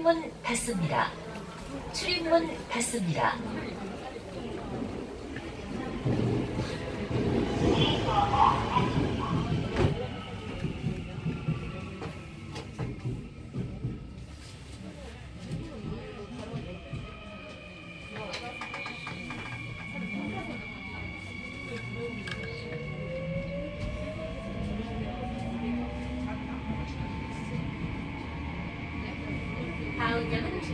출입문 닫습니다. 출입문 닫습니다.